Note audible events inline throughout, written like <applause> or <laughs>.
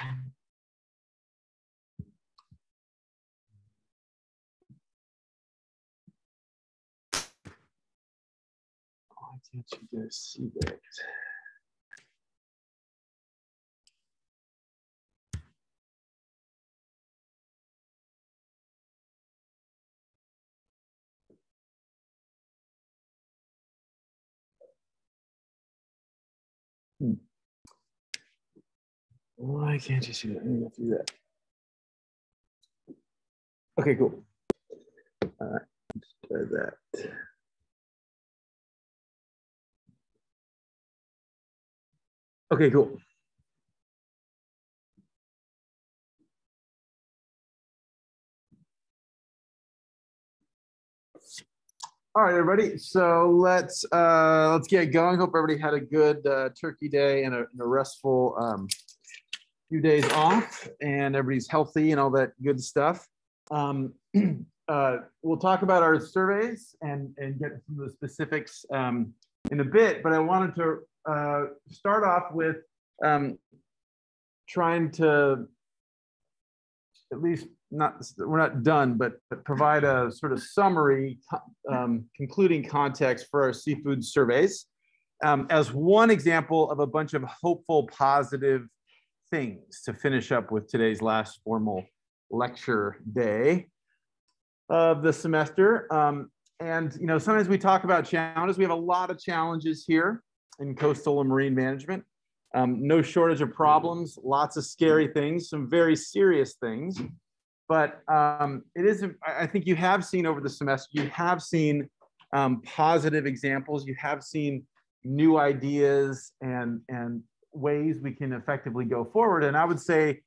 Why can't you guys see that? Hmm. Why can't you see that? Let me through that. Okay, cool. All right, let's try that. Okay, cool. All right, everybody. So let's uh, let's get going. Hope everybody had a good uh, Turkey Day and a, and a restful um, few days off, and everybody's healthy and all that good stuff. Um, <clears throat> uh, we'll talk about our surveys and and get some of the specifics um, in a bit. But I wanted to uh, start off with um, trying to at least not we're not done, but, but provide a sort of summary, um, concluding context for our seafood surveys um, as one example of a bunch of hopeful, positive things to finish up with today's last formal lecture day of the semester. Um, and you know, sometimes we talk about challenges. We have a lot of challenges here in coastal and marine management. Um, no shortage of problems, lots of scary things, some very serious things. But um, it is, I think you have seen over the semester, you have seen um, positive examples, you have seen new ideas and, and ways we can effectively go forward. And I would say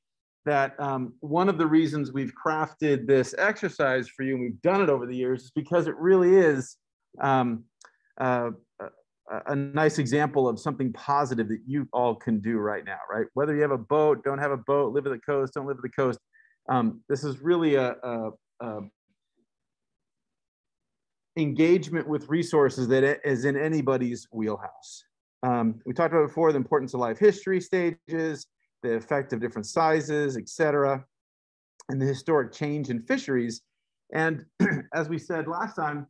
that um, one of the reasons we've crafted this exercise for you, and we've done it over the years, is because it really is um, uh, a nice example of something positive that you all can do right now, right? Whether you have a boat, don't have a boat, live at the coast, don't live at the coast. Um, this is really a, a, a, engagement with resources that is in anybody's wheelhouse. Um, we talked about before the importance of life history stages, the effect of different sizes, et cetera, and the historic change in fisheries. And <clears throat> as we said last time,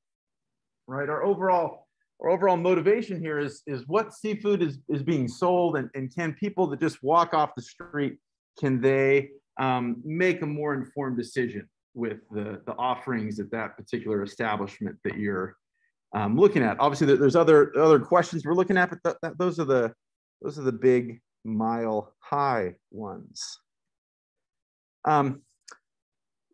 right, our overall our overall motivation here is, is what seafood is, is being sold and, and can people that just walk off the street, can they um, make a more informed decision with the, the offerings at that particular establishment that you're um, looking at? Obviously there's other, other questions we're looking at, but th th those are the, those are the big mile high ones. Um,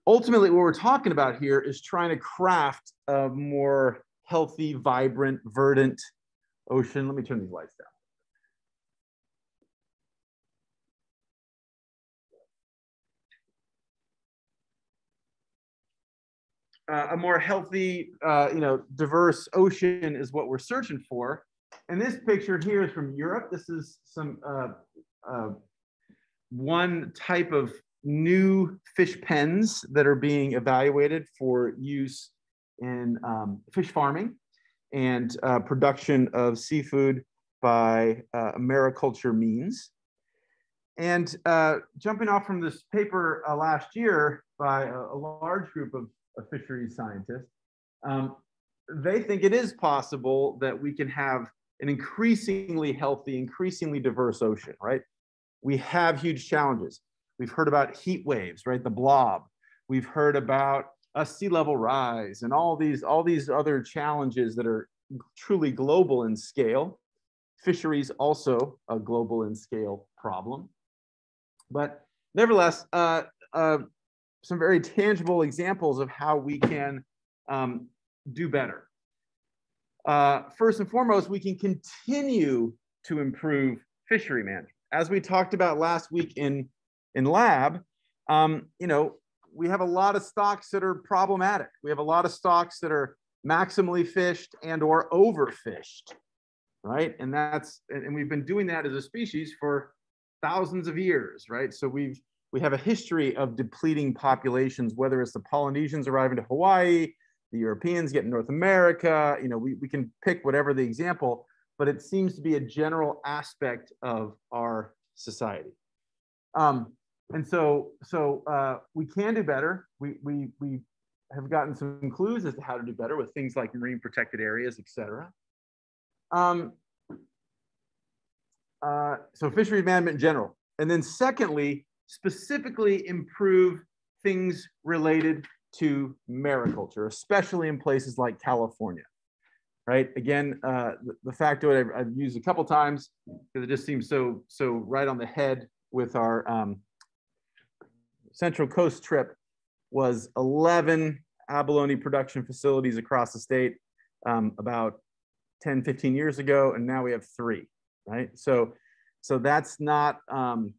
ultimately, what we're talking about here is trying to craft a more healthy, vibrant, verdant ocean. Let me turn these lights down. Uh, a more healthy, uh, you know, diverse ocean is what we're searching for. And this picture here is from Europe. This is some uh, uh one type of new fish pens that are being evaluated for use in um, fish farming and uh, production of seafood by uh, mariculture means. And jumping off from this paper last year by a, a, large group of, of fisheries scientists, um, they think it is possible that we can have an increasingly healthy, increasingly diverse ocean, right? We have huge challenges. We've heard about heat waves, right? The blob. We've heard about a sea level rise and all these all these other challenges that are truly global in scale. Fisheries also a global in scale problem, but nevertheless, uh, uh, some very tangible examples of how we can um, do better. Uh, first and foremost, we can continue to improve fishery management. As we talked about last week in in lab, um, you know, we have a lot of stocks that are problematic. We have a lot of stocks that are maximally fished and or overfished, right? And that's and we've been doing that as a species for thousands of years, right? So we've we have a history of depleting populations, whether it's the Polynesians arriving to Hawaii, the Europeans getting North America, you know, we, we can pick whatever the example, but it seems to be a general aspect of our society. Um, and so so uh, we can do better. We we we have gotten some clues as to how to do better with things like marine protected areas, et cetera. Um, uh, so fishery management in general. And then secondly, specifically improve things related to mariculture, especially in places like California, right? Again, uh, the, the factoid I've, I've, used a couple times because it just seems so, so right on the head with our um, Central Coast trip was 11 abalone production facilities across the state um, about 10, 15 years ago, and now we have three, right? So, so that's not um,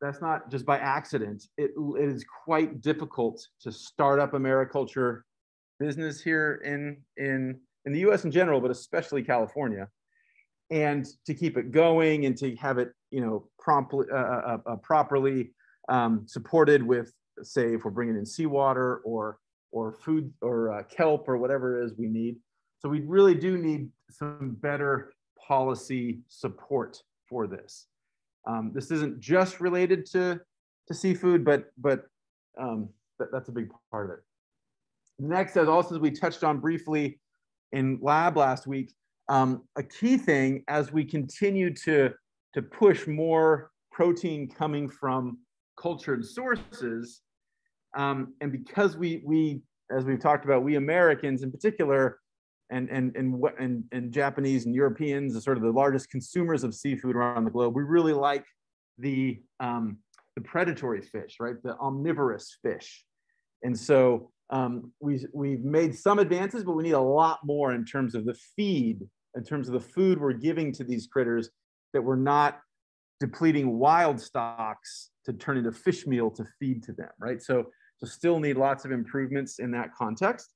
that's not just by accident. It, it is quite difficult to start up a mariculture business here in in in the U.S. in general, but especially California, and to keep it going and to have it, you know, promptly uh, uh, uh, properly um, supported with, say, if we're bringing in seawater or or food or uh, kelp or whatever it is we need. So we really do need some better policy support for this. Um, this isn't just related to, to seafood, but, but um, that, that's a big part of it. Next, as also as we touched on briefly in lab last week, um, a key thing as we continue to, to push more protein coming from cultured sources, um, and because we, we, as we've talked about, we Americans in particular and and and and, and Japanese and Europeans are sort of the largest consumers of seafood around the globe. We really like the um, the predatory fish, right? The omnivorous fish, and so um, we we've made some advances, but we need a lot more in terms of the feed, in terms of the food we're giving to these critters, that we're not depleting wild stocks to turn into fish meal to feed to them, right? So so still need lots of improvements in that context.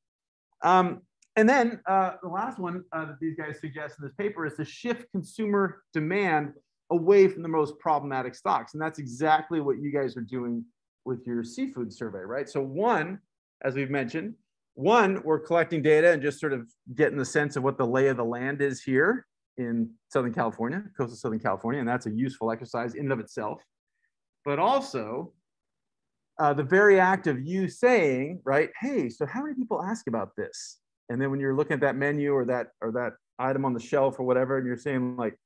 Um, and then uh, the last one uh, that these guys suggest in this paper is to shift consumer demand away from the most problematic stocks. And that's exactly what you guys are doing with your seafood survey, right? So one, as we've mentioned, one, we're collecting data and just sort of getting the sense of what the lay of the land is here in Southern California, coastal Southern California, and that's a useful exercise in and of itself. But also, uh, the very act of you saying, right, hey, so how many people ask about this? And then when you're looking at that menu or that or that item on the shelf or whatever, and you're saying like,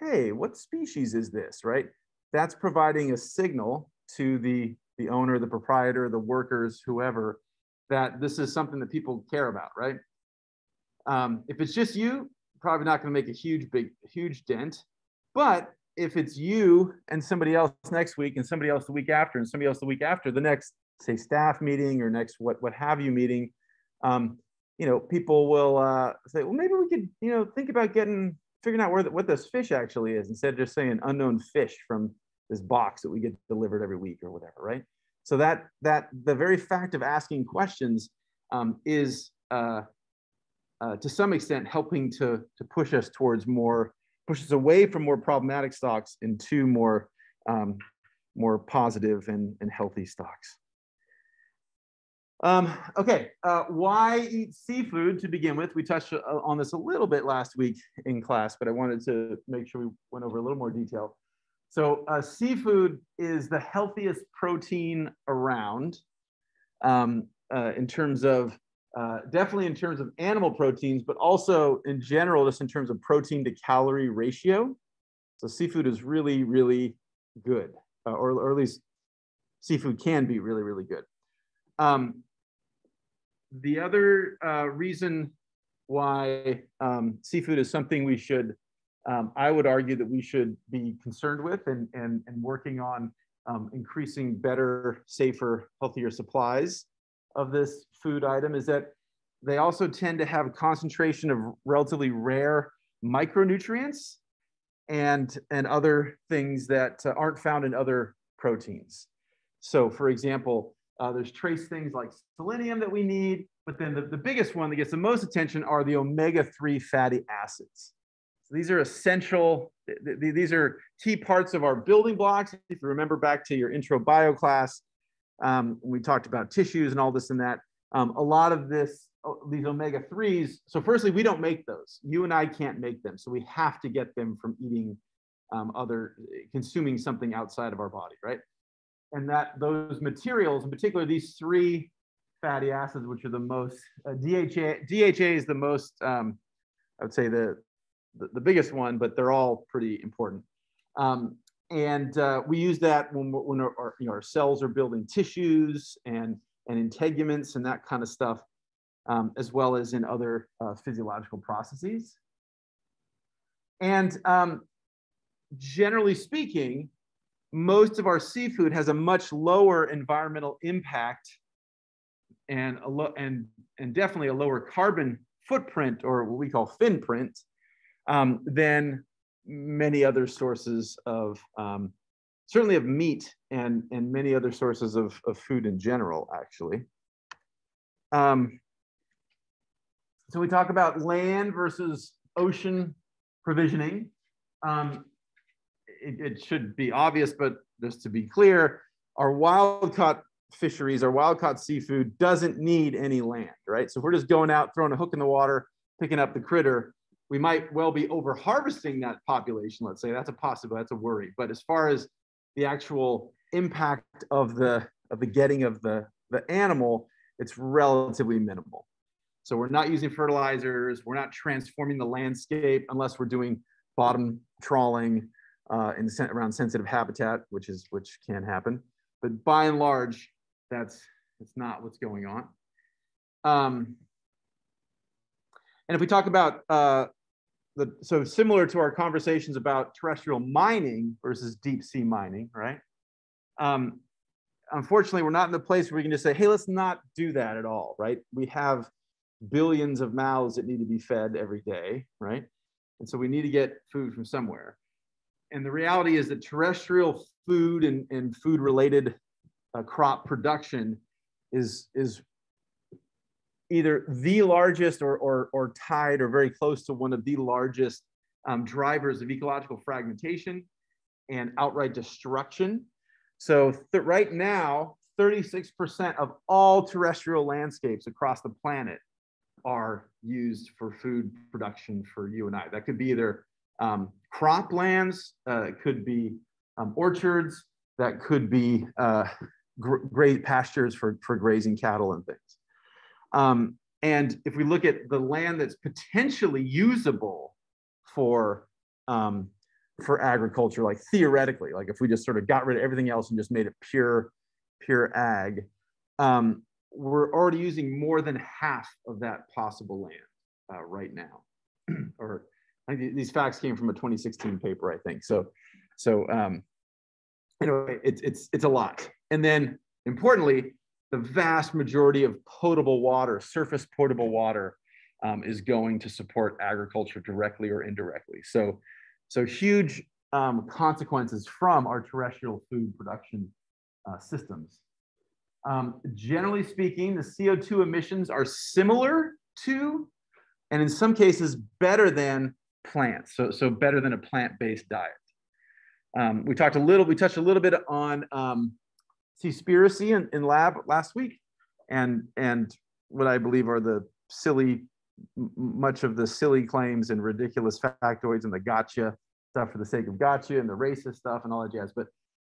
hey, what species is this, right? That's providing a signal to the the owner, the proprietor, the workers, whoever, that this is something that people care about, right? Um, if it's just you, probably not going to make a huge, big, huge dent. But if it's you and somebody else next week, and somebody else the week after, and somebody else the week after, the next say staff meeting or next what what have you meeting, um, you know, people will uh, say, well, maybe we could, you know, think about getting, figuring out where the, what this fish actually is instead of just saying unknown fish from this box that we get delivered every week or whatever, right? So that that the very fact of asking questions um, is uh, uh, to some extent helping to to push us towards more, push us away from more problematic stocks into more um, more positive and, and healthy stocks. Um, okay, uh, why eat seafood to begin with? We touched uh, on this a little bit last week in class, but I wanted to make sure we went over a little more detail. So uh, seafood is the healthiest protein around um, uh, in terms of, uh, definitely in terms of animal proteins, but also in general, just in terms of protein to calorie ratio. So seafood is really, really good, uh, or, or at least seafood can be really, really good. Um, the other uh, reason why um, seafood is something we should, um, I would argue that we should be concerned with and, and, and working on um, increasing better, safer, healthier supplies of this food item is that they also tend to have a concentration of relatively rare micronutrients and, and other things that uh, aren't found in other proteins. So for example, uh, there's trace things like selenium that we need, but then the, the biggest one that gets the most attention are the omega-3 fatty acids. So these are essential, th th these are key parts of our building blocks. If you remember back to your intro bio class, um, we talked about tissues and all this and that. Um, a lot of this, these omega-3s, so firstly, we don't make those. You and I can't make them. So we have to get them from eating um, other, consuming something outside of our body, right? And that those materials, in particular these three fatty acids, which are the most, uh, DHA, DHA is the most um, I would say the, the, the biggest one, but they're all pretty important. Um, and uh, we use that when, when our, our, you know, our cells are building tissues and, and integuments and that kind of stuff, um, as well as in other uh, physiological processes. And um, generally speaking, most of our seafood has a much lower environmental impact and a lo- and and definitely a lower carbon footprint or what we call fin print um, than many other sources of um, certainly of meat and and many other sources of, of food in general actually. Um, so we talk about land versus ocean provisioning. Um, it, it, should be obvious, but just to be clear, our wild caught fisheries, our wild caught seafood doesn't need any land, right? So if we're just going out, throwing a hook in the water, picking up the critter, we might well be over harvesting that population, let's say. That's a possible, that's a worry. But as far as the actual impact of the of the getting of the, the animal, it's relatively minimal. So we're not using fertilizers, we're not transforming the landscape unless we're doing bottom trawling, uh, in around sensitive habitat, which is which can happen. But by and large, that's that's not what's going on. Um, and if we talk about uh, the so similar to our conversations about terrestrial mining versus deep sea mining, right? Um, unfortunately, we're not in the place where we can just say, hey, let's not do that at all, right? We have billions of mouths that need to be fed every day, right? And so we need to get food from somewhere and the reality is that terrestrial food and, and food related uh, crop production is, is either the largest or, or, or tied or very close to one of the largest um, drivers of ecological fragmentation and outright destruction. So right now, 36% of all terrestrial landscapes across the planet are used for food production for you and I. That could be either um, croplands, uh, could be um, orchards, that could be uh, gr great pastures for, for grazing cattle and things. Um, and if we look at the land that's potentially usable for, um, for agriculture, like theoretically, like if we just sort of got rid of everything else and just made it pure, pure ag, um, we're already using more than half of that possible land uh, right now, <clears throat> or these facts came from a 2016 paper, I think. So, so um, anyway, it's it's it's a lot. And then importantly, the vast majority of potable water, surface potable water, um, is going to support agriculture directly or indirectly. So, so huge um, consequences from our terrestrial food production uh, systems. Um, generally speaking, the CO2 emissions are similar to, and in some cases better than plants, so, so better than a plant-based diet. Um, we talked a little, we touched a little bit on um, Seaspiracy in, in lab last week, and and what I believe are the silly, much of the silly claims and ridiculous factoids and the gotcha stuff for the sake of gotcha and the racist stuff and all that jazz. But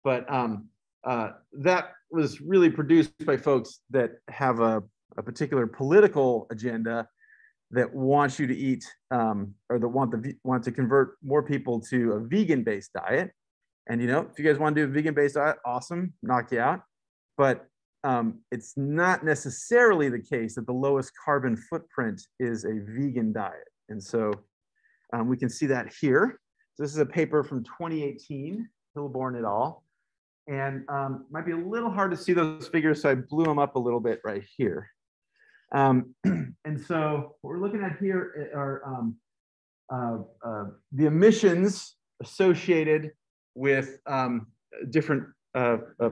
but um, uh, that was really produced by folks that have a, a particular political agenda that wants you to eat um, or that want the want to convert more people to a vegan based diet. And you know, if you guys want to do a vegan based diet, awesome, knock you out. But um, it's not necessarily the case that the lowest carbon footprint is a vegan diet. And so um, we can see that here. So this is a paper from 2018, Hilborn et al. And um, might be a little hard to see those figures, so I blew them up a little bit right here. Um, <clears throat> and so what we're looking at here are um, uh, uh, the emissions associated with um, different uh, uh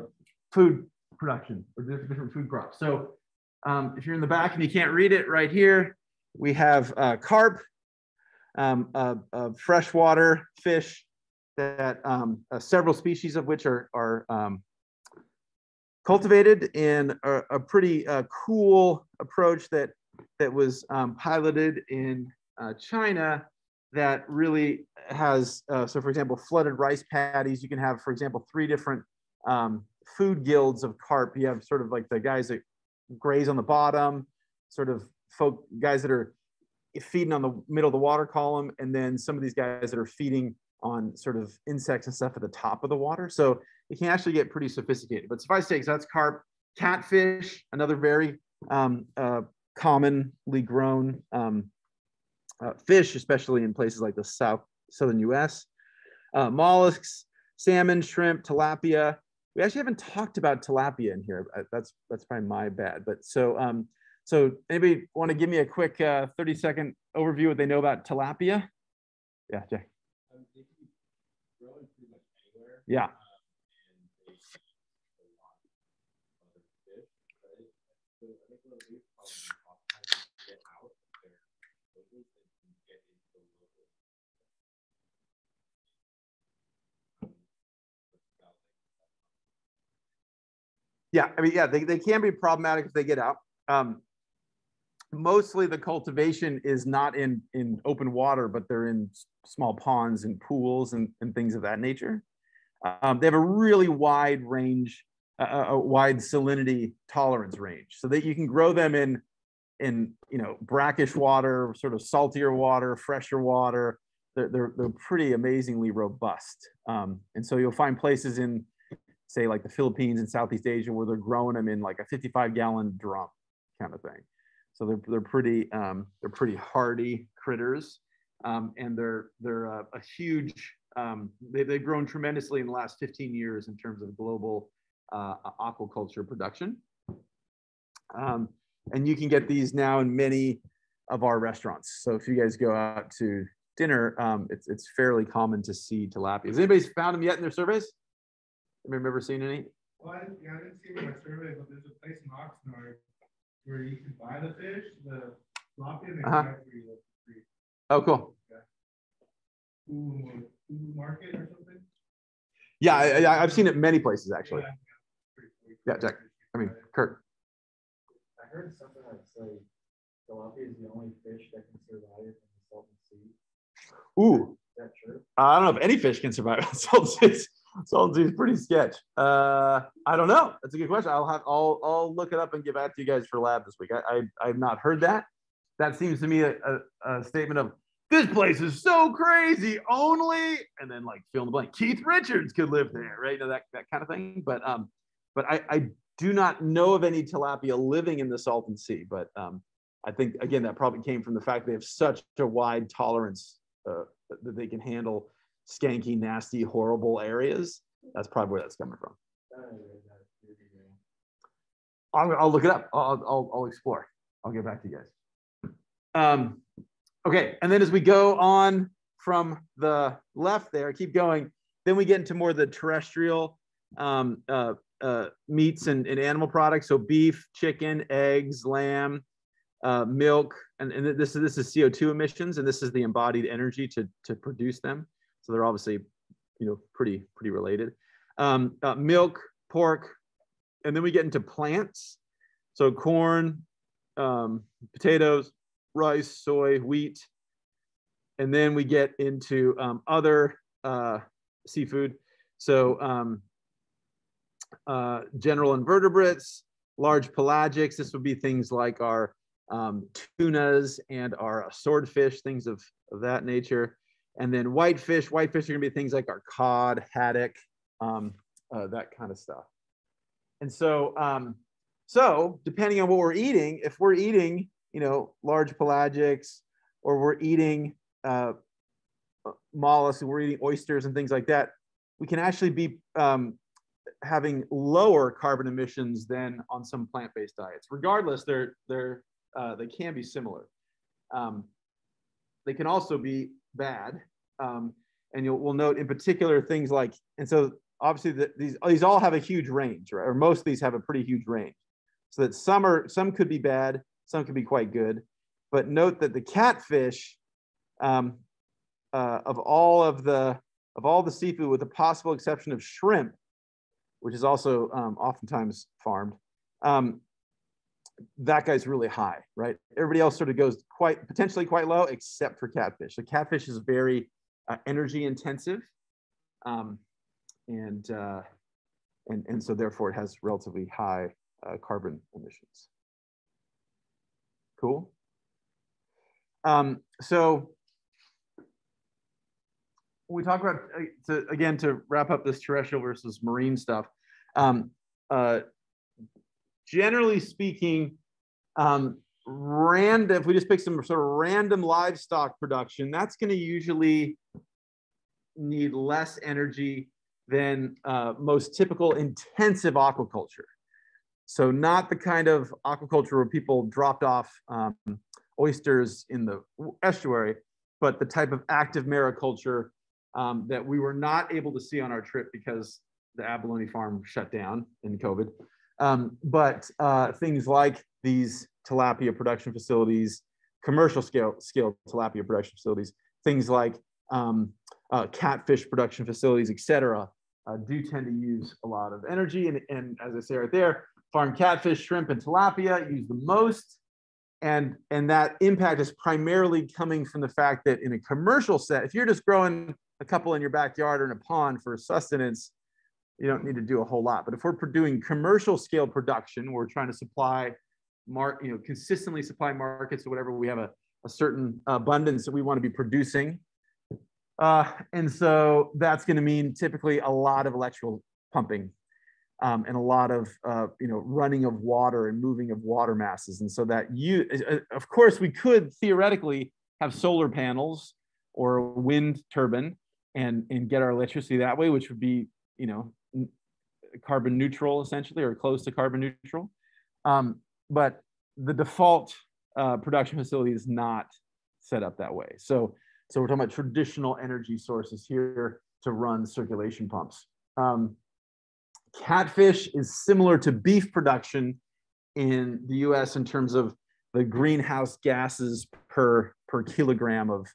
food production or different food crops. So um, if you're in the back and you can't read it right here, we have uh, carp, um, freshwater fish that um, uh, several species of which are, are cultivated in a, a pretty uh, cool approach that that was um, piloted in uh, China that really has uh, so for example flooded rice paddies you can have for example three different um, food guilds of carp you have sort of like the guys that graze on the bottom sort of folk guys that are feeding on the middle of the water column, and then some of these guys that are feeding on sort of insects and stuff at the top of the water. So it can actually get pretty sophisticated. But suffice to say, so that's carp, catfish, another very um, uh, commonly grown um, uh, fish, especially in places like the south southern U.S. Uh, mollusks, salmon, shrimp, tilapia. We actually haven't talked about tilapia in here. Uh, that's that's probably my bad. But so um, so anybody want to give me a quick uh, 30 second overview what they know about tilapia? Yeah, Jay. Um, yeah. Yeah, I mean, yeah, they, they can be problematic if they get out. Um, mostly the cultivation is not in, in open water, but they're in small ponds and pools and, and things of that nature. Um, they have a really wide range, uh, a wide salinity tolerance range, so that you can grow them in, in you know brackish water, sort of saltier water, fresher water. They're, they're, they're pretty amazingly robust. Um, and so you'll find places in say like the Philippines and Southeast Asia where they're growing them in like a 55 gallon drum kind of thing. So they're, they're pretty um, they're pretty hardy critters, um, and they're they're a, a huge um, they, they've grown tremendously in the last 15 years in terms of global uh, aquaculture production. Um, and you can get these now in many of our restaurants. So if you guys go out to dinner, um, it's it's fairly common to see tilapia. Has anybody found them yet in their surveys? Remember seeing any? Well, I, yeah, I didn't see my survey, but there's a place in Oxnard where you can buy the fish, the tilapia, and they uh-huh. for you free. Oh, cool. Food, food market or something. Yeah, I, have seen it many places actually. Yeah, yeah, Jack. I mean, Kurt. I heard something like say tilapia is the only fish that can survive in the salton sea. Ooh. Is that true? I don't know if any fish can survive in <laughs> salton seas. Salton Sea is pretty sketch. Uh, I don't know. That's a good question. I'll have I'll I'll look it up and get back to you guys for lab this week. I, I I've not heard that. That seems to me a, a, a statement of this place is so crazy. Only and then like fill in the blank. Keith Richards could live there, right? You know, that that kind of thing. But um, but I I do not know of any tilapia living in the Salton Sea. But um, I think again that probably came from the fact they have such a wide tolerance uh, that they can handle skanky, nasty, horrible areas. That's probably where that's coming from. I'll, I'll look it up. I'll, I'll, I'll, explore. I'll get back to you guys. Um, okay, and then as we go on from the left there, keep going. Then we get into more of the terrestrial um, uh, uh, meats and, and, animal products. So beef, chicken, eggs, lamb, uh, milk, and, and this is this is CO2 emissions, and this is the embodied energy to to produce them. So they're obviously, you know, pretty, pretty related. Um, uh, milk, pork, and then we get into plants. So corn, um, potatoes, rice, soy, wheat. And then we get into um, other uh, seafood. So um, uh, general invertebrates, large pelagics. This would be things like our um, tunas and our swordfish, things of, of that nature. And then whitefish, whitefish are gonna be things like our cod, haddock, um, uh, that kind of stuff. And so, um, so depending on what we're eating, if we're eating, you know, large pelagics, or we're eating uh, mollusks, and we're eating oysters and things like that, we can actually be um, having lower carbon emissions than on some plant-based diets. Regardless, they're they're uh, they can be similar. Um, they can also be bad. Um, and you'll we'll note in particular things like, and so obviously the, these these all have a huge range, right? Or most of these have a pretty huge range. So that some are some could be bad, some could be quite good. But note that the catfish, um, uh, of all of the of all the seafood, with the possible exception of shrimp, which is also um, oftentimes farmed, um, that guy's really high, right? Everybody else sort of goes quite potentially quite low, except for catfish. So catfish is very uh, energy intensive, um, and uh, and and so therefore it has relatively high uh, carbon emissions. Cool. Um, so we talk about uh, to, again to wrap up this terrestrial versus marine stuff. Um, uh, generally speaking, um, random. If we just pick some sort of random livestock production, that's going to usually need less energy than uh, most typical intensive aquaculture. So not the kind of aquaculture where people dropped off um, oysters in the estuary, but the type of active mariculture um, that we were not able to see on our trip because the abalone farm shut down in COVID. Um, but uh, things like these tilapia production facilities, commercial scale, scale tilapia production facilities, things like um, uh, catfish production facilities, et cetera, uh, do tend to use a lot of energy. And, and as I say right there, farm catfish, shrimp, and tilapia use the most. And, and that impact is primarily coming from the fact that in a commercial set, if you're just growing a couple in your backyard or in a pond for sustenance, you don't need to do a whole lot. But if we're doing commercial scale production, we're trying to supply, mark, you know, consistently supply markets or whatever, we have a, a certain abundance that we want to be producing. Uh, and so that's going to mean typically a lot of electrical pumping um, and a lot of uh, you know running of water and moving of water masses. And so that you, of course, we could theoretically have solar panels or wind turbine and and get our electricity that way, which would be you know carbon neutral essentially or close to carbon neutral. Um, but the default uh, production facility is not set up that way. So so we're talking about traditional energy sources here to run circulation pumps. Um, catfish is similar to beef production in the US in terms of the greenhouse gases per, per kilogram of,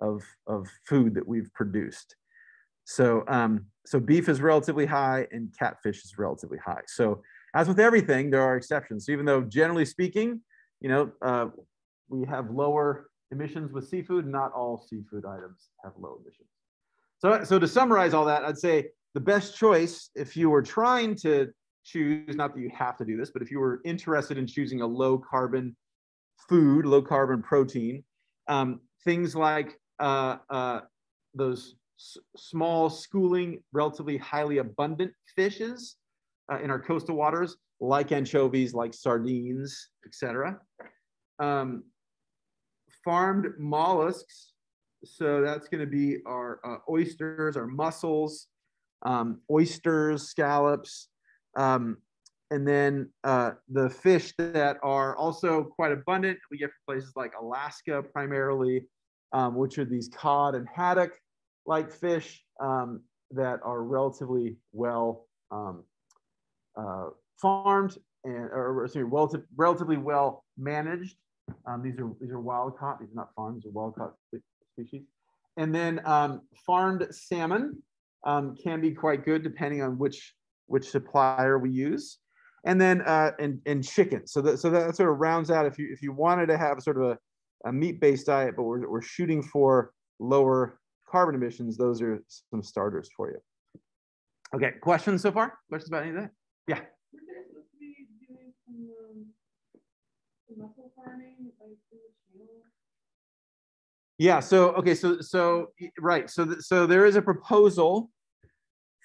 of, of food that we've produced. So, um, so beef is relatively high and catfish is relatively high. So as with everything, there are exceptions. So even though generally speaking, you know, uh, we have lower emissions with seafood, not all seafood items have low emissions. So, so to summarize all that, I'd say the best choice if you were trying to choose, not that you have to do this, but if you were interested in choosing a low carbon food, low carbon protein, um, things like uh, uh, those small schooling, relatively highly abundant fishes uh, in our coastal waters, like anchovies, like sardines, etc. Um, farmed mollusks, so that's going to be our uh, oysters, our mussels, um, oysters, scallops, um, and then uh, the fish that are also quite abundant. We get from places like Alaska primarily, um, which are these cod and haddock like fish um, that are relatively well um, uh, farmed and or me, relative, relatively well managed. Um, these are these are wild caught. These are not farmed. These are wild caught species. And then um, farmed salmon um, can be quite good depending on which which supplier we use. And then uh, and and chicken. So that so that sort of rounds out if you if you wanted to have sort of a, a meat based diet, but we're we're shooting for lower carbon emissions, those are some starters for you. Okay, questions so far? Questions about any of that? Yeah. Yeah. So okay. So so right. So so there is a proposal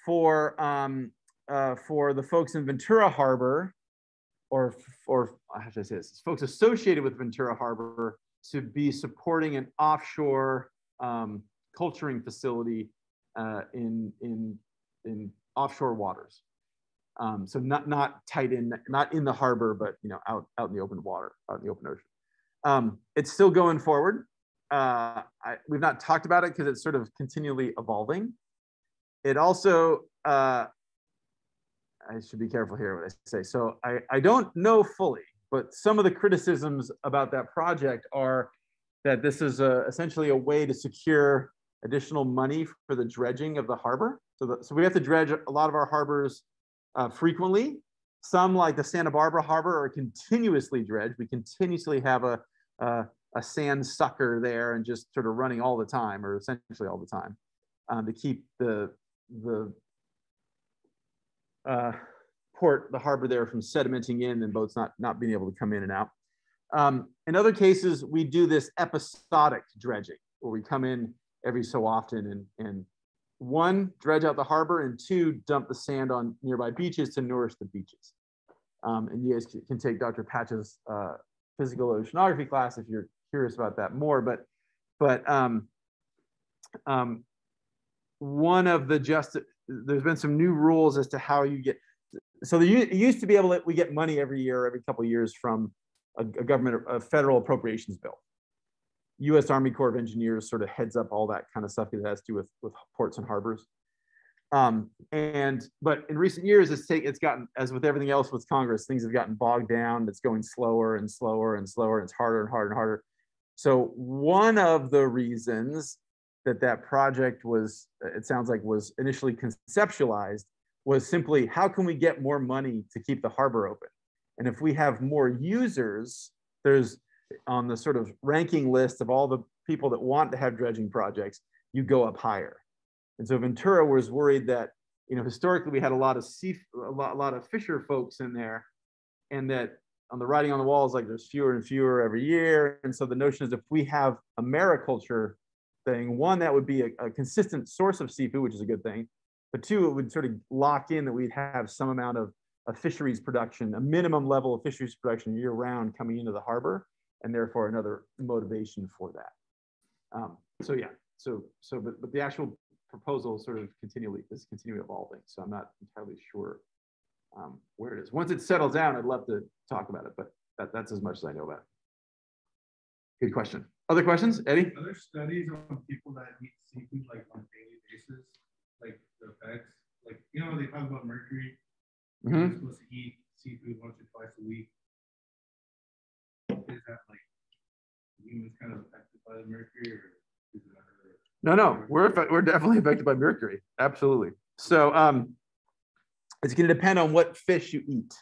for um uh, for the folks in Ventura Harbor, or or how should I say this? Folks associated with Ventura Harbor to be supporting an offshore um, culturing facility uh, in, in, in offshore waters. Um, so not, not tight in, not in the harbor, but you know, out, out in the open water, out in the open ocean. Um, it's still going forward. Uh, I, we've not talked about it because it's sort of continually evolving. It also, uh, I should be careful here what I say. So I, I don't know fully, but some of the criticisms about that project are that this is a, essentially a way to secure additional money for the dredging of the harbor. So, the, so we have to dredge a lot of our harbors uh, frequently. Some like the Santa Barbara harbor are continuously dredged. We continuously have a, a, a sand sucker there and just sort of running all the time or essentially all the time um, to keep the, the uh, port, the harbor there from sedimenting in and boats not, not being able to come in and out. Um, in other cases, we do this episodic dredging where we come in every so often and, and one, dredge out the harbor, and two, dump the sand on nearby beaches to nourish the beaches. Um, and you guys can take Dr. Patch's uh, physical oceanography class if you're curious about that more. But, but um, um, one of the just there's been some new rules as to how you get. So the, it used to be able to we get money every year, every couple of years from a, a government, a federal appropriations bill. U.S. Army Corps of Engineers sort of heads up all that kind of stuff that has to do with, with ports and harbors. Um, and but in recent years, it's it's gotten as with everything else with Congress, things have gotten bogged down. It's going slower and slower and slower. And it's harder and harder and harder. So one of the reasons that that project was, it sounds like, was initially conceptualized was simply how can we get more money to keep the harbor open? And if we have more users, there's on the sort of ranking list of all the people that want to have dredging projects, you go up higher. And so Ventura was worried that, you know, historically we had a lot of sea, a lot, a lot of fisher folks in there, and that on the writing on the walls, like there's fewer and fewer every year. And so the notion is if we have a mariculture thing, one, that would be a, a consistent source of seafood, which is a good thing. But two, it would sort of lock in that we'd have some amount of, of fisheries production, a minimum level of fisheries production year round coming into the harbor and therefore another motivation for that. Um, so yeah, so so but, but the actual proposal sort of continually is continually evolving. So I'm not entirely sure um, where it is. Once it settles down, I'd love to talk about it, but that, that's as much as I know about it. Good question. Other questions, Eddie? Other studies on people that eat seafood like on a daily basis, like the effects, like you know they talk about mercury. Mm -hmm. You're supposed to eat seafood once or twice a week is that like humans kind of affected by the mercury or is it no, no, we're we're definitely affected by mercury. Absolutely. So um, it's going to depend on what fish you eat.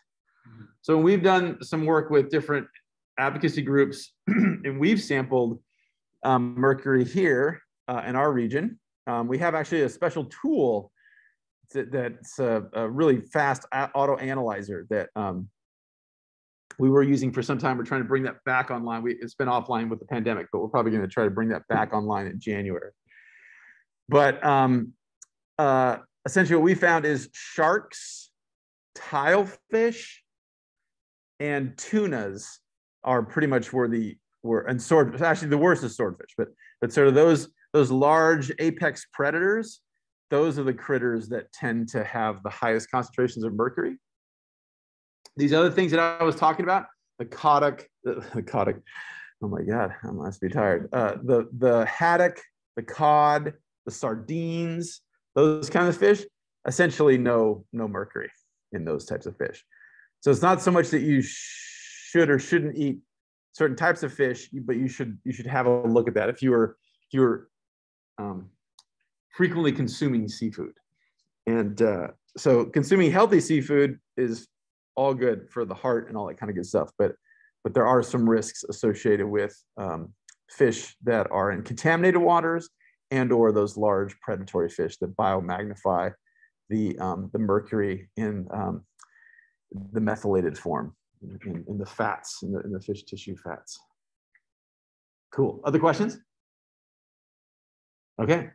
Mm-hmm. So we've done some work with different advocacy groups, <clears throat> and we've sampled um, mercury here uh, in our region. Um, we have actually a special tool that, that's a, a really fast auto analyzer that um, we were using for some time. We're trying to bring that back online. We, it's been offline with the pandemic, but we're probably going to try to bring that back online in January. But um, uh, essentially, what we found is sharks, tilefish, and tunas are pretty much where the were and sword. Actually, the worst is swordfish, but but sort of those those large apex predators. Those are the critters that tend to have the highest concentrations of mercury. These other things that I was talking about, the Kodak, the, the oh my God, I must be tired. Uh, the, the haddock, the cod, the sardines, those kind of fish, essentially no, no mercury in those types of fish. So it's not so much that you should or shouldn't eat certain types of fish, but you should you should have a look at that if you were if you were um, frequently consuming seafood. And uh, so consuming healthy seafood is all good for the heart and all that kind of good stuff. But but there are some risks associated with um, fish that are in contaminated waters and or those large predatory fish that biomagnify the um, the mercury in um, the methylated form in, in the fats in the, in the fish tissue fats. Cool. Other questions? Okay.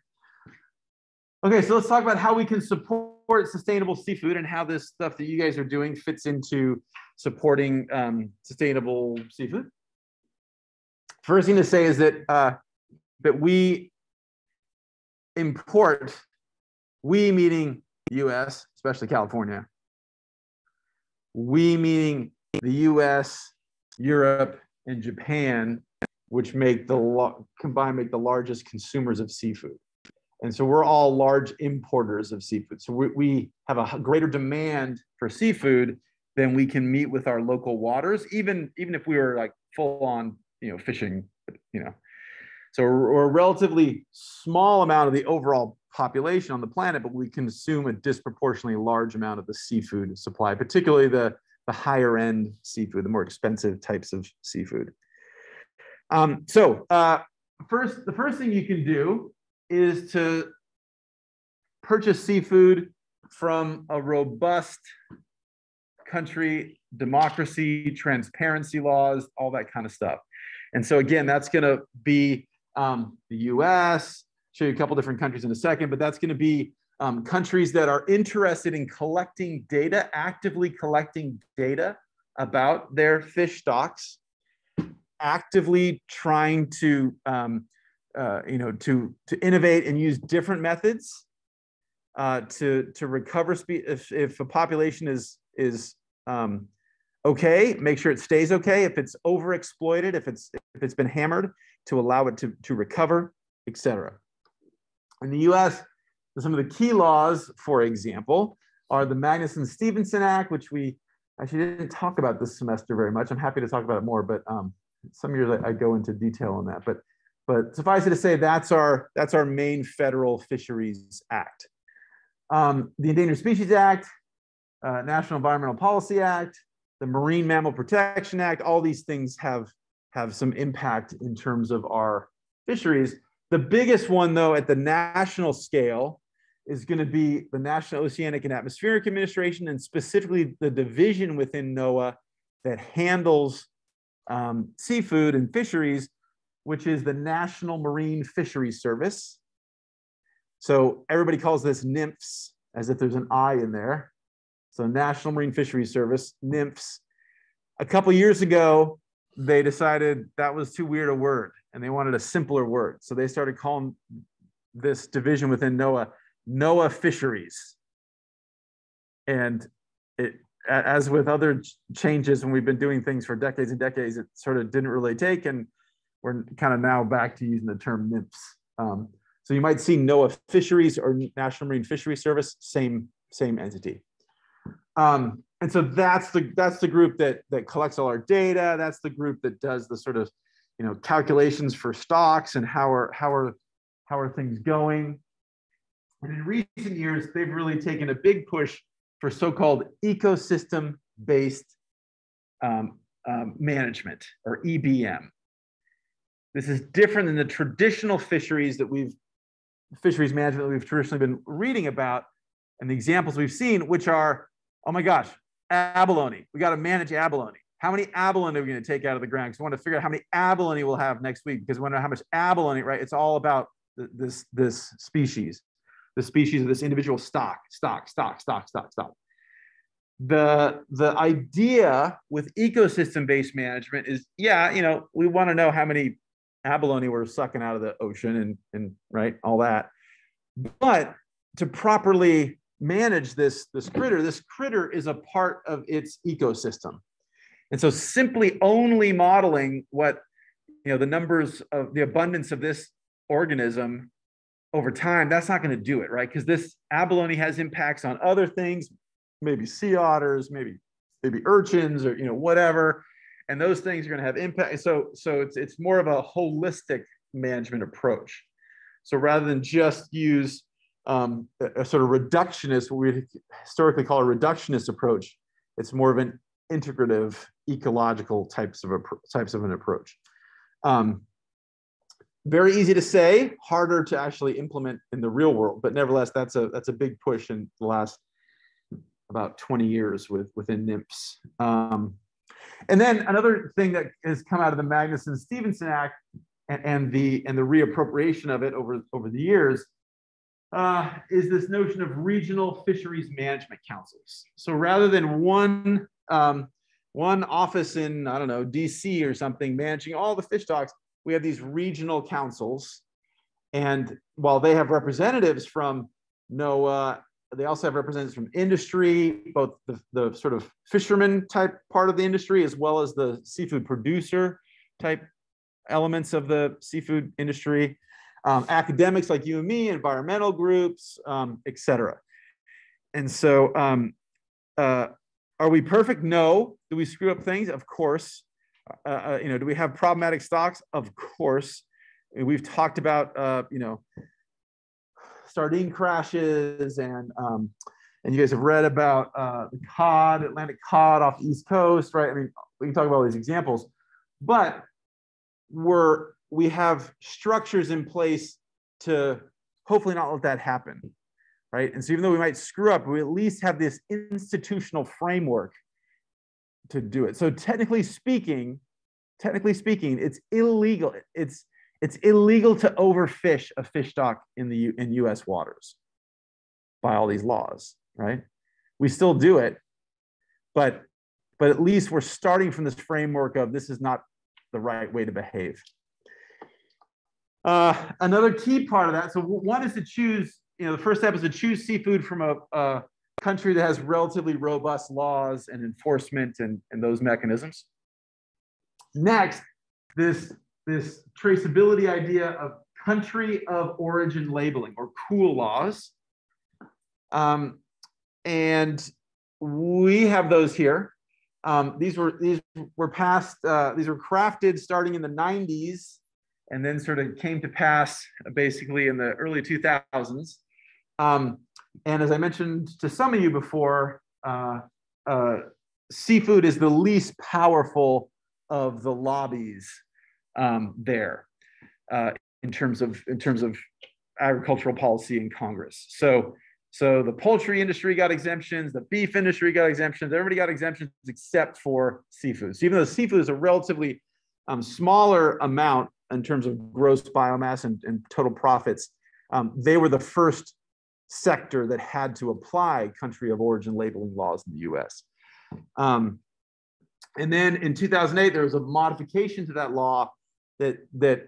Okay, so let's talk about how we can support sustainable seafood and how this stuff that you guys are doing fits into supporting um, sustainable seafood. First thing to say is that uh, that we import, we meaning U.S., especially California, we meaning the U.S., Europe, and Japan, which make the combined make the largest consumers of seafood. And so we're all large importers of seafood. So we, we have a greater demand for seafood than we can meet with our local waters, even, even if we were like full on, you know, fishing, you know. So we're, a relatively small amount of the overall population on the planet, but we consume a disproportionately large amount of the seafood supply, particularly the, the higher end seafood, the more expensive types of seafood. Um, so uh, first, the first thing you can do is to purchase seafood from a robust country, democracy, transparency laws, all that kind of stuff. And so again, that's going to be um, the U.S. Show you a couple different countries in a second, but that's going to be um, countries that are interested in collecting data, actively collecting data about their fish stocks, actively trying to, um, uh, you know, to to innovate and use different methods uh, to to recover speed. If if a population is is um, okay, make sure it stays okay. If it's overexploited, if it's if it's been hammered, to allow it to to recover, etc. In the U.S., some of the key laws, for example, are the Magnuson-Stevenson Act, which we actually didn't talk about this semester very much. I'm happy to talk about it more, but um, some years I, I, go into detail on that. But but suffice it to say, that's our that's our main federal fisheries act. Um, the Endangered Species Act, uh, National Environmental Policy Act, the Marine Mammal Protection Act. All these things have have some impact in terms of our fisheries. The biggest one, though, at the national scale is going to be the National Oceanic and Atmospheric Administration, and specifically the division within NOAA that handles um, seafood and fisheries, which is the National Marine Fisheries Service. So everybody calls this NMFS as if there's an I in there. So National Marine Fisheries Service, NMFS. A couple years ago, they decided that was too weird a word and they wanted a simpler word. So they started calling this division within NOAA NOAA Fisheries. And it, as with other changes, when we've been doing things for decades and decades, it sort of didn't really take. And we're kind of now back to using the term NMFS. Um, so you might see NOAA Fisheries or National Marine Fisheries Service, same, same entity. Um, and so that's the that's the group that that collects all our data. That's the group that does the sort of you know calculations for stocks and how are how are how are things going. And in recent years, they've really taken a big push for so-called ecosystem-based um, um, management or EBM. This is different than the traditional fisheries that we've fisheries management that we've traditionally been reading about and the examples we've seen, which are, oh my gosh, abalone. We got to manage abalone. How many abalone are we going to take out of the ground? Because we want to figure out how many abalone we'll have next week because we want to know how much abalone, right? It's all about this, this species the species of this individual stock, stock, stock, stock, stock, stock. The, the idea with ecosystem-based management is, yeah, you know, we want to know how many abalone we're sucking out of the ocean and, and right, all that. But to properly manage this, this critter, this critter is a part of its ecosystem. And so simply only modeling what, you know, the numbers of the abundance of this organism over time, that's not going to do it, right? Because this abalone has impacts on other things, maybe sea otters, maybe maybe urchins, or you know whatever, and those things are going to have impact. So so it's it's more of a holistic management approach. So rather than just use um, a, a, sort of reductionist, what we historically call a reductionist approach, it's more of an integrative, ecological types of a, types of an approach. Um, very easy to say, harder to actually implement in the real world. But nevertheless, that's a that's a big push in the last about 20 years with within NMFS. Um, and then another thing that has come out of the Magnuson-Stevenson Act and, and, the and the reappropriation of it over over the years uh, is this notion of regional fisheries management councils. So rather than one um, one office in I don't know DC or something managing all the fish stocks, we have these regional councils. And while they have representatives from NOAA, they also have representatives from industry, both the, the sort of fisherman type part of the industry, as well as the seafood producer type elements of the seafood industry, um, academics like you and me, environmental groups, um, et cetera. And so, um, uh, are we perfect? No. Do we screw up things? Of course. Uh, uh, you know, do we have problematic stocks? Of course. We've talked about, uh, you know, sardine crashes and um, and you guys have read about uh, the cod, Atlantic cod off the East Coast, right? I mean, we can talk about all these examples, but we're we have structures in place to hopefully not let that happen, right? And so even though we might screw up, we at least have this institutional framework to do it. So technically speaking, technically speaking, it's illegal. It's it's illegal to overfish a fish stock in the in U.S. waters by all these laws, right? We still do it, but but at least we're starting from this framework of this is not the right way to behave. Uh, another key part of that. So one is to choose. You know, the first step is to choose seafood from a, a country that has relatively robust laws and enforcement and, and those mechanisms. Next, this, this traceability idea of country of origin labeling or COOL laws. Um, and we have those here. Um, these were these were passed. Uh, these were crafted starting in the 90s, and then sort of came to pass basically in the early 2000s. Um, and as I mentioned to some of you before, uh, uh, seafood is the least powerful of the lobbies um, there uh, in terms of in terms of agricultural policy in Congress. So so the poultry industry got exemptions, the beef industry got exemptions, everybody got exemptions except for seafood. So even though seafood is a relatively um, smaller amount in terms of gross biomass and, and total profits, um, they were the first sector that had to apply country of origin labeling laws in the US. Um, and then in 2008, there was a modification to that law that, that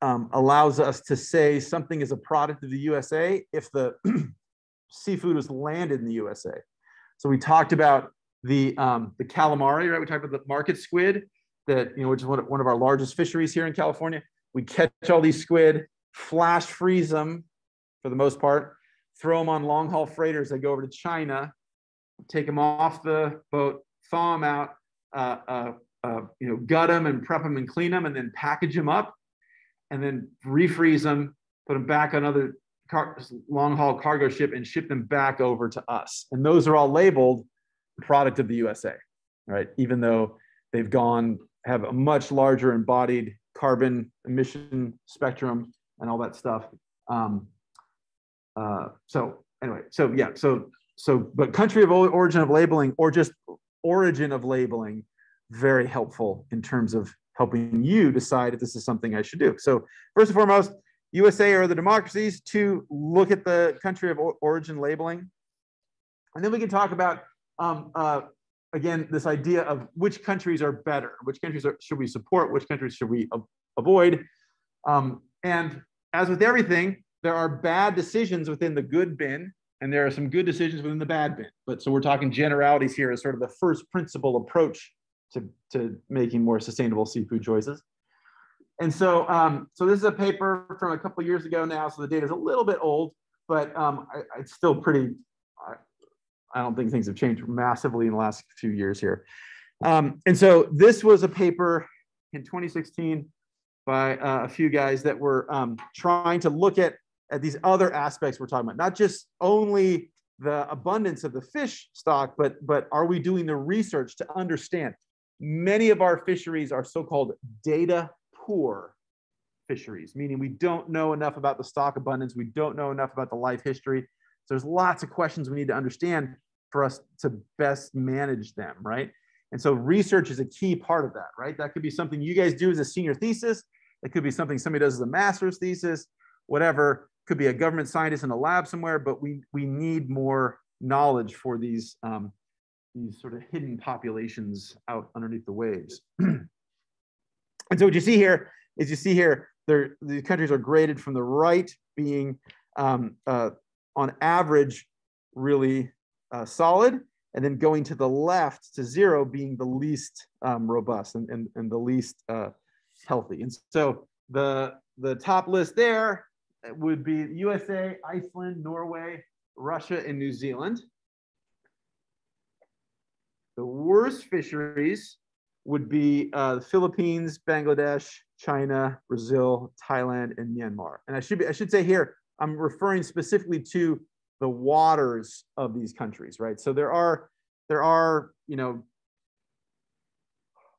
um, allows us to say something is a product of the USA if the <clears throat> seafood was landed in the USA. So we talked about the, um, the calamari, right? We talked about the market squid that, you know, which is one of, one of our largest fisheries here in California. We catch all these squid, flash freeze them for the most part, throw them on long haul freighters that go over to China, take them off the boat, thaw them out, uh, uh, uh, you know, gut them and prep them and clean them, and then package them up, and then refreeze them, put them back on another car- long haul cargo ship, and ship them back over to us. And those are all labeled product of the USA, right? Even though they've gone have a much larger embodied carbon emission spectrum and all that stuff. Um, uh, so anyway, so yeah, so so but country of origin of labeling or just origin of labeling, very helpful in terms of helping you decide if this is something I should do. So first and foremost, USA or the democracies to look at the country of origin labeling. And then we can talk about, um, uh, again, this idea of which countries are better, which countries are, should we support, which countries should we avoid. Um, and as with everything, there are bad decisions within the good bin and there are some good decisions within the bad bin. But so we're talking generalities here as sort of the first principle approach to, to making more sustainable seafood choices. And so, um, so this is a paper from a couple years ago now, so the data is a little bit old, but um, I, it's still pretty. I, I, don't think things have changed massively in the last few years here. Um, and so this was a paper in 2016 by uh, a few guys that were um, trying to look at at these other aspects we're talking about, not just only the abundance of the fish stock, but, but are we doing the research to understand? Many of our fisheries are so-called data poor fisheries, meaning we don't know enough about the stock abundance. We don't know enough about the life history. So there's lots of questions we need to understand for us to best manage them, right? And so research is a key part of that, right? That could be something you guys do as a senior thesis. It could be something somebody does as a master's thesis, whatever could be a government scientist in a lab somewhere, but we, we need more knowledge for these, um, these sort of hidden populations out underneath the waves. <clears throat> and so what you see here is you see here, the countries are graded from the right being um, uh, on average really uh, solid, and then going to the left to zero being the least um, robust and, and, and the least uh, healthy. And so the, the top list there would be USA, Iceland, Norway, Russia, and New Zealand. The worst fisheries would be uh, the Philippines, Bangladesh, China, Brazil, Thailand, and Myanmar. And I should be, I should say here, I'm referring specifically to the waters of these countries, right? So there are there are you know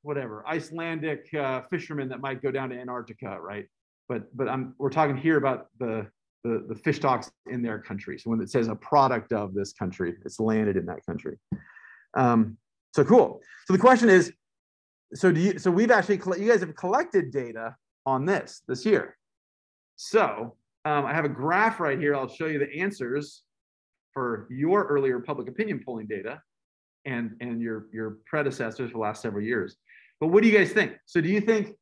whatever Icelandic uh, fishermen that might go down to Antarctica, right? but but I'm we're talking here about the the, the fish stocks in their countries. When it says a product of this country, it's landed in that country. Um, So cool. So the question is, so do you, so we've actually, you guys have collected data on this this year. So um, I have a graph right here. I'll show you the answers for your earlier public opinion polling data and, and your, your predecessors for the last several years. But what do you guys think? So do you think,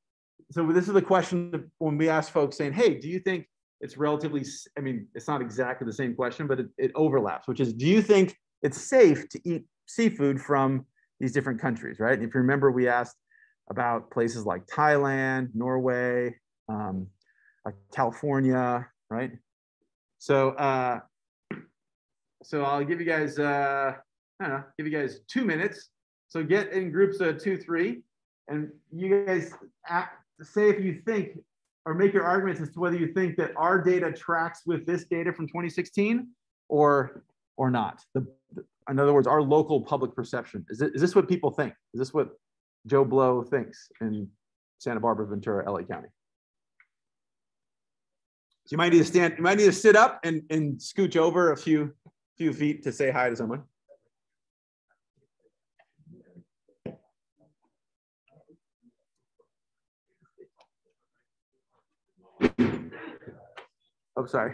so this is the question when we ask folks saying, hey, do you think it's relatively, I mean, it's not exactly the same question, but it, it overlaps, which is, do you think it's safe to eat seafood from these different countries, right? And if you remember, we asked about places like Thailand, Norway, um, California, right? So, uh, so I'll give you guys, uh, I don't know, give you guys two minutes. So get in groups of two, three, and you guys act, say if you think or make your arguments as to whether you think that our data tracks with this data from 2016 or or not. The, the, in other words, our local public perception. Is, it, is this what people think? Is this what Joe Blow thinks in Santa Barbara, Ventura, LA County? So you might need to stand, you might need to sit up and, and scooch over a few, few feet to say hi to someone. Oh, sorry.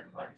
Okay,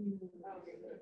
Mm-hmm.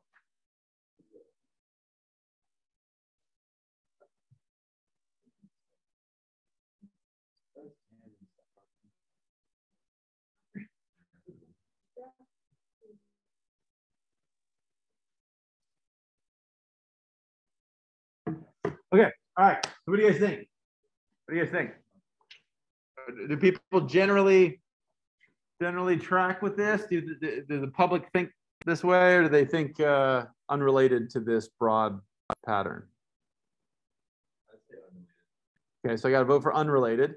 all right. So what do you guys think? What do you guys think? Do people generally generally track with this? Do the, do the public think this way, or do they think uh, unrelated to this broad pattern? Okay, so I got to vote for unrelated.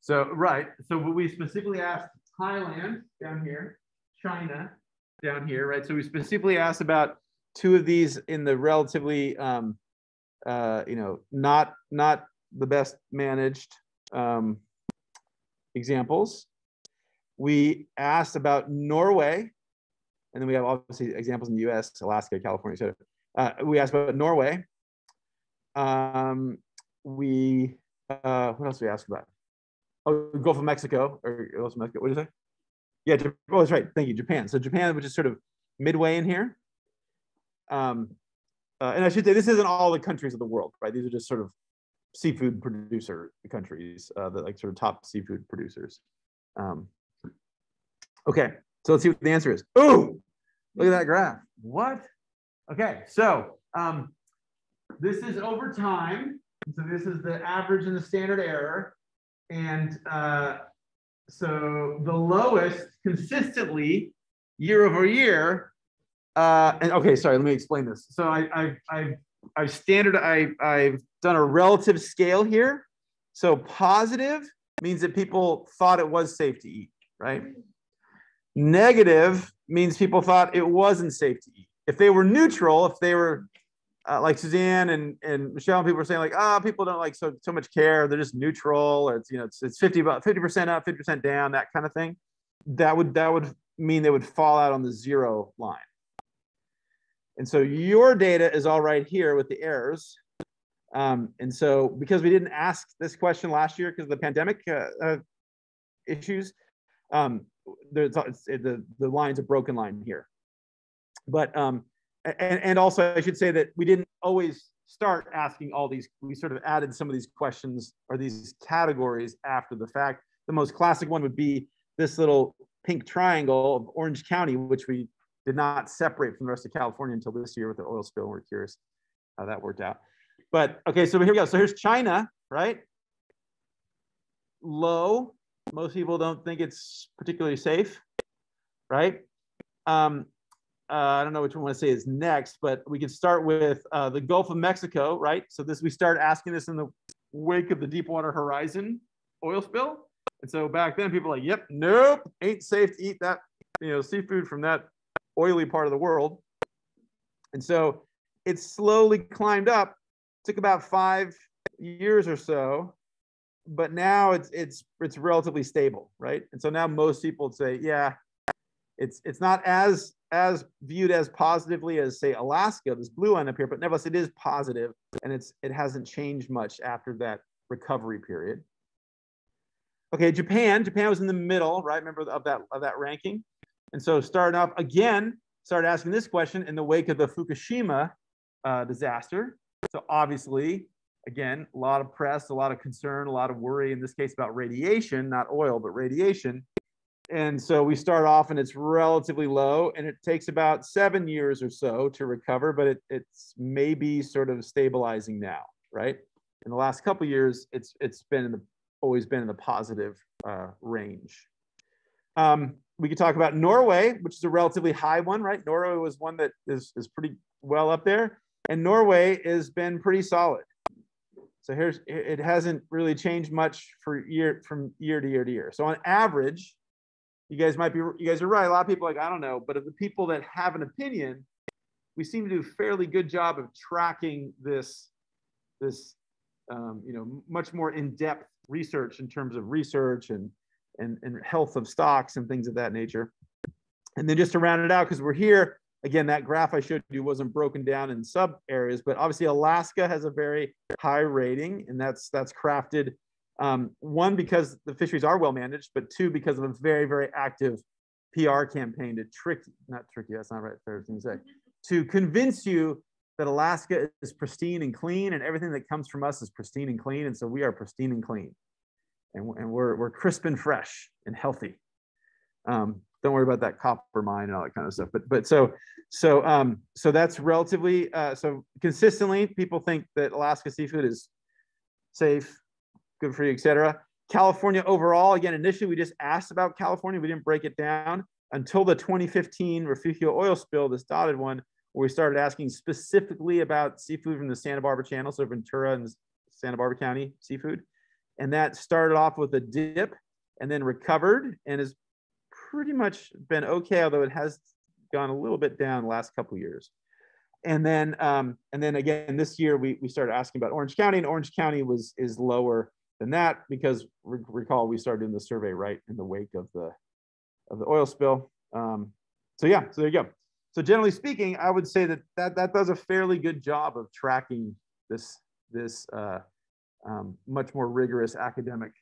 So, right. So we specifically asked Thailand down here, China down here, right? So we specifically asked about two of these in the relatively, um, uh, you know, not not the best managed um, examples. We asked about Norway, and then we have obviously examples in the US, Alaska, California, etc. Uh, we asked about Norway. Um, we, uh, what else did we ask about? Oh, Gulf of Mexico, or Gulf of Mexico, what did you say? Yeah, oh, that's right. Thank you. Japan. So Japan, which is sort of midway in here. Um, uh, and I should say this isn't all the countries of the world, right? These are just sort of seafood producer countries, uh, the like sort of top seafood producers. Um, okay, so let's see what the answer is. Oh, look at that graph. What? Okay, so um, this is over time. So this is the average and the standard error. And uh, so the lowest consistently year over year. Uh, and okay, sorry, let me explain this. So I, I, I've, I've standard, I, I've done a relative scale here. So positive means that people thought it was safe to eat, right? Negative means people thought it wasn't safe to eat. If they were neutral, if they were uh, like Suzanne and, and Michelle, and people were saying like, ah, oh, people don't like so so much care. They're just neutral, or it's you know it's it's fifty about fifty percent up, fifty percent down, that kind of thing. That would that would mean they would fall out on the zero line. And so your data is all right here with the errors. Um, and so because we didn't ask this question last year because of the pandemic uh, uh, issues, um, there's the the line's a broken line here. But um, and, and also I should say that we didn't always start asking all these, we sort of added some of these questions or these categories after the fact. The most classic one would be this little pink triangle of Orange County, which we did not separate from the rest of California until this year with the oil spill. We're curious how that worked out. But okay, so here we go. So here's China, right? Low. Most people don't think it's particularly safe, right? Um, uh, I don't know which one I want to say is next, but we can start with uh, the Gulf of Mexico, right? So this we start asking this in the wake of the Deepwater Horizon oil spill. And so back then people like, yep, nope, ain't safe to eat that, you know, seafood from that oily part of the world. And so it slowly climbed up, took about five years or so, but now it's it's it's relatively stable, right? And so now most people would say, yeah, it's it's not as as viewed as positively as say Alaska, this blue line up here, but nevertheless it is positive and it's it hasn't changed much after that recovery period. Okay, Japan. Japan was in the middle, right? Remember of that of that ranking. And so starting off again, started asking this question in the wake of the Fukushima uh, disaster. So obviously, again, a lot of press, a lot of concern, a lot of worry in this case about radiation, not oil, but radiation. And so we start off and it's relatively low and it takes about seven years or so to recover, but it, it's maybe sort of stabilizing now, right? In the last couple years, it's it's been in the always been in the positive uh, range. Um, we could talk about Norway, which is a relatively high one, right? Norway was one that is, is pretty well up there. And Norway has been pretty solid. So here's, it hasn't really changed much for year from year to year to year. So on average, you guys might be, you guys are right. A lot of people like, I don't know, but of the people that have an opinion, we seem to do a fairly good job of tracking this, this, um, you know, much more in-depth research in terms of research and and, and health of stocks and things of that nature. And then just to round it out, because we're here, again, that graph I showed you wasn't broken down in sub areas, but obviously Alaska has a very high rating, and that's that's crafted um, one because the fisheries are well managed, but two because of a very very active PR campaign to trick, not trick you, that's not right fair thing to say, to convince you that Alaska is pristine and clean, and everything that comes from us is pristine and clean, and so we are pristine and clean and, and we're, we're crisp and fresh and healthy. Um, don't worry about that copper mine and all that kind of stuff. But but so so um, so that's relatively uh, so consistently people think that Alaska seafood is safe, good for you, etc. California overall, again, initially we just asked about California, we didn't break it down until the 2015 Refugio oil spill, this dotted one, where we started asking specifically about seafood from the Santa Barbara Channel, so Ventura and Santa Barbara County seafood and that started off with a dip and then recovered and has pretty much been okay, although it has gone a little bit down the last couple years. and then um, and then again this year we we started asking about Orange County, and Orange County was is lower than that because re- recall we started doing the survey right in the wake of the of the oil spill. Um, so yeah, so there you go. So generally speaking, I would say that that that does a fairly good job of tracking this this uh, um, much more rigorous academic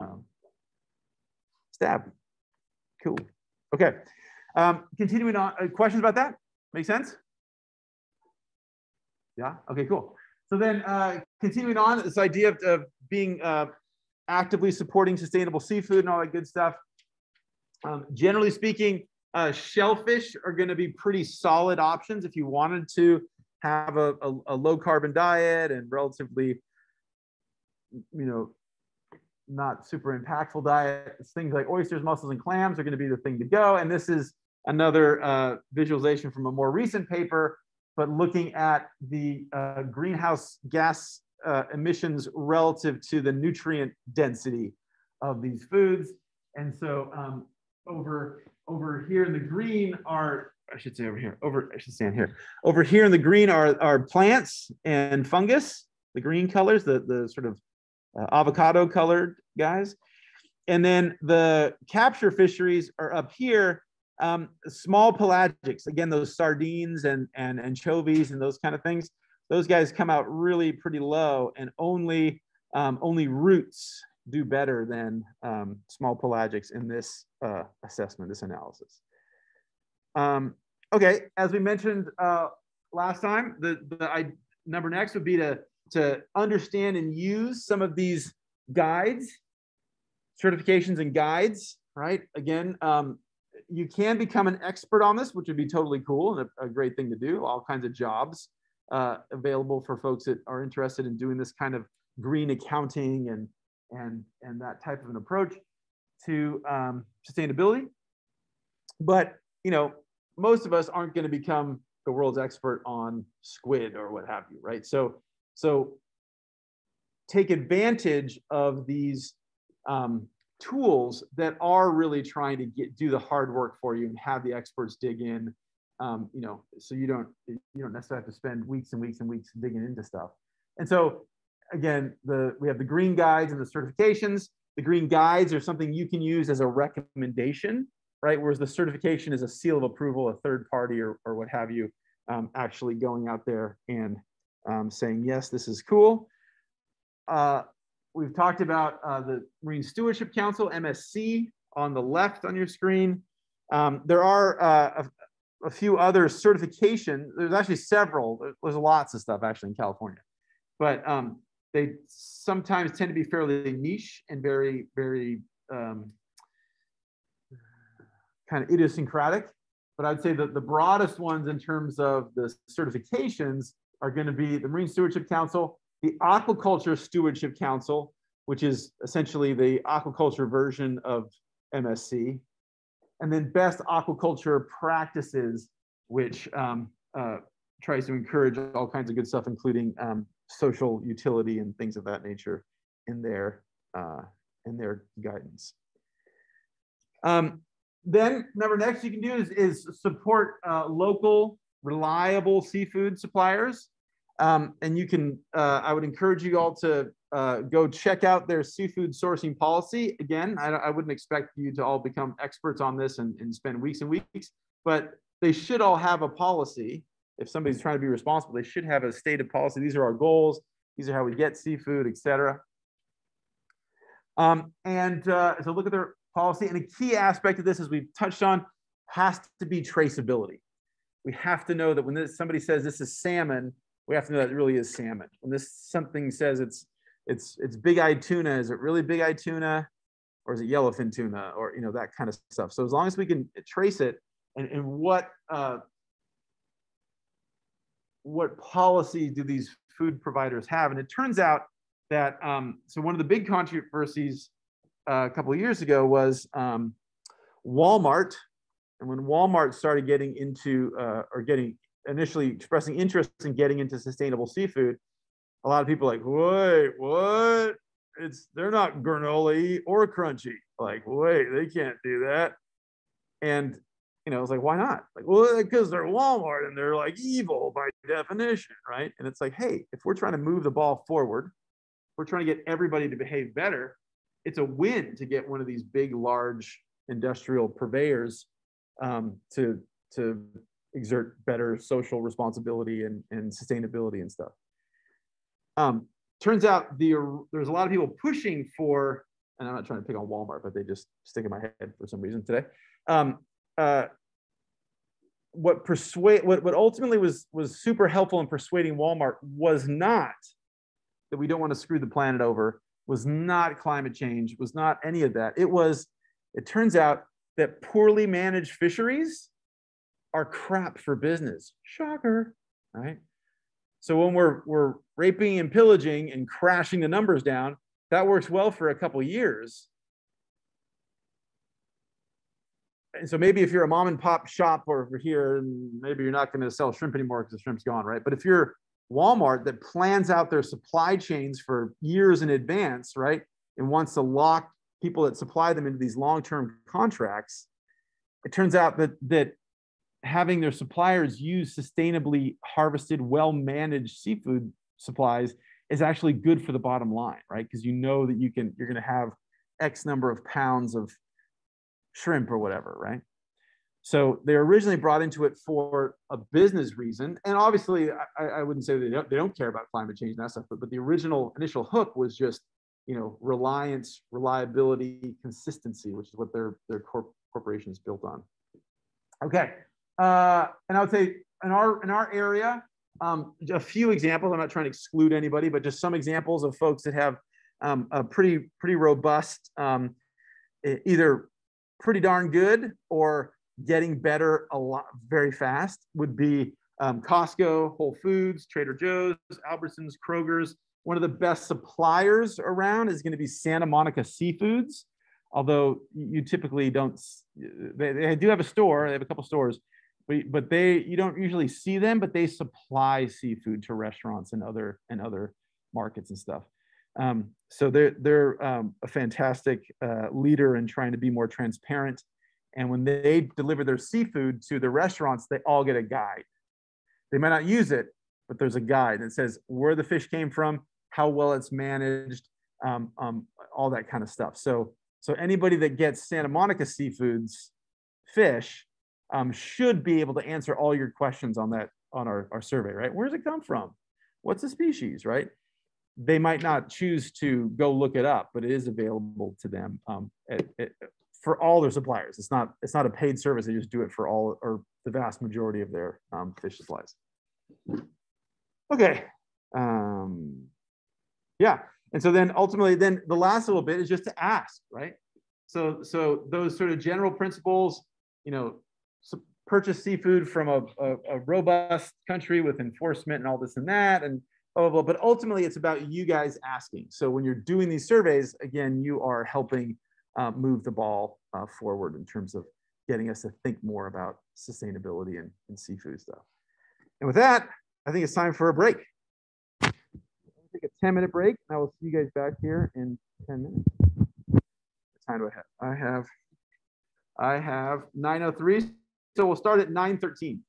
um, stab. Cool. Okay. Um, continuing on, uh, questions about that? Make sense? Yeah. Okay. Cool. So then, uh, continuing on, this idea of, of being uh, actively supporting sustainable seafood and all that good stuff. Um, generally speaking, uh, shellfish are going to be pretty solid options if you wanted to have a, a, a low carbon diet and relatively, you know, not super impactful diet. Things like oysters, mussels, and clams are going to be the thing to go. And this is another uh, visualization from a more recent paper, but looking at the uh, greenhouse gas uh, emissions relative to the nutrient density of these foods. And so um, over, over here in the green are, I should say over here, over, I should stand here. Over here in the green are, are plants and fungus, the green colors, the, the sort of uh, avocado colored guys. And then the capture fisheries are up here, um, small pelagics, again, those sardines and, and anchovies and those kind of things those guys come out really pretty low and only um, only roots do better than um, small pelagics in this uh, assessment, this analysis. Um, okay, as we mentioned uh, last time, the, the I, number next would be to, to understand and use some of these guides, certifications and guides, right? Again, um, you can become an expert on this, which would be totally cool and a, a great thing to do, all kinds of jobs uh, available for folks that are interested in doing this kind of green accounting and and and that type of an approach to um, sustainability. But you know, most of us aren't going to become the world's expert on squid or what have you, right? So so take advantage of these um, tools that are really trying to get do the hard work for you and have the experts dig in um, you know, so you don't you don't necessarily have to spend weeks and weeks and weeks digging into stuff. And so again, the we have the green guides and the certifications. The green guides are something you can use as a recommendation, right? Whereas the certification is a seal of approval, a third party or, or what have you, um, actually going out there and um, saying, yes, this is cool. Uh, we've talked about uh, the Marine Stewardship Council, MSC, on the left on your screen. Um, there are uh, a few other certification. There's actually several. There's lots of stuff actually in California, but um, they sometimes tend to be fairly niche and very, very um, kind of idiosyncratic. But I'd say that the broadest ones in terms of the certifications are going to be the Marine Stewardship Council, the Aquaculture Stewardship Council, which is essentially the aquaculture version of MSC, and then best aquaculture practices, which um, uh, tries to encourage all kinds of good stuff, including um, social utility and things of that nature in their uh, in their guidance. Um, then number next you can do is, is support uh, local reliable seafood suppliers. Um, and you can, uh, I would encourage you all to uh, go check out their seafood sourcing policy. Again, I, I, wouldn't expect you to all become experts on this and, and spend weeks and weeks, but they should all have a policy. If somebody's trying to be responsible, they should have a stated policy. These are our goals. These are how we get seafood, etc. Um, and uh, so look at their policy. And a key aspect of this, as we've touched on, has to be traceability. We have to know that when this, somebody says this is salmon, we have to know that it really is salmon. When this something says it's it's it's big-eyed tuna. Is it really big-eyed tuna, or is it yellowfin tuna, or you know that kind of stuff? So as long as we can trace it, and, and what uh, what policy do these food providers have? And it turns out that um, so one of the big controversies uh, a couple of years ago was um, Walmart, and when Walmart started getting into uh, or getting initially expressing interest in getting into sustainable seafood, a lot of people like, wait, what? It's they're not granola or crunchy. Like, wait, they can't do that. And You know, it's like, why not? Like, well, because they're Walmart and they're like evil by definition, right? And it's like, hey, if we're trying to move the ball forward, we're trying to get everybody to behave better. It's a win to get one of these big, large industrial purveyors um, to to exert better social responsibility and, and sustainability and stuff. Um, turns out the there's a lot of people pushing for, and I'm not trying to pick on Walmart, but they just stick in my head for some reason today. Um, uh, what persuade what, what ultimately was was super helpful in persuading Walmart was not that we don't want to screw the planet over, was not climate change, was not any of that. It was, it turns out that poorly managed fisheries are crap for business. Shocker, right? So when we're we're raping and pillaging and crashing the numbers down, that works well for a couple years. And so maybe if you're a mom and pop shop over here, maybe you're not going to sell shrimp anymore because the shrimp's gone, right? But if you're Walmart that plans out their supply chains for years in advance, right? And wants to lock people that supply them into these long-term contracts, it turns out that that having their suppliers use sustainably harvested, well-managed seafood supplies is actually good for the bottom line, right? Because you know that you can you're going to have X number of pounds of shrimp or whatever, right? So they originally brought into it for a business reason, and obviously I, I wouldn't say they don't, they don't care about climate change and that stuff, but, but the original initial hook was just you know reliance, reliability, consistency, which is what their their corp- corporation is built on. Okay, uh, and I would say in our in our area, um, a few examples. I'm not trying to exclude anybody, but just some examples of folks that have um, a pretty pretty robust, um, either pretty darn good or getting better a lot very fast would be um, Costco, Whole Foods, Trader Joe's, Albertsons, Kroger's. One of the best suppliers around is going to be Santa Monica Seafoods, although you typically don't. They, they do have a store. They have a couple stores, but, they you don't usually see them. But they supply seafood to restaurants and other and other markets and stuff. Um, so they're they're um, a fantastic uh, leader in trying to be more transparent and when they deliver their seafood to the restaurants, they all get a guide. They might not use it, but there's a guide that says where the fish came from, how well it's managed, um, um, all that kind of stuff. So, so anybody that gets Santa Monica Seafoods fish um, should be able to answer all your questions on that on our, our survey, right? Where does it come from? What's the species, right? They might not choose to go look it up, but it is available to them um, at, at, for all their suppliers. It's not it's not a paid service. They just do it for all or the vast majority of their um, fish supplies. Okay. Um, yeah. And so then ultimately, then the last little bit is just to ask, right? So so those sort of general principles, you know, purchase seafood from a, a, a robust country with enforcement and all this and that, and blah, blah, blah. But ultimately, it's about you guys asking. So when you're doing these surveys, again, you are helping uh, move the ball uh, forward in terms of getting us to think more about sustainability and, and seafood stuff. And with that, I think it's time for a break. Take a 10 minute break. and I will see you guys back here in 10 minutes. What time do I have? I have, I have 903. So we'll start at 913.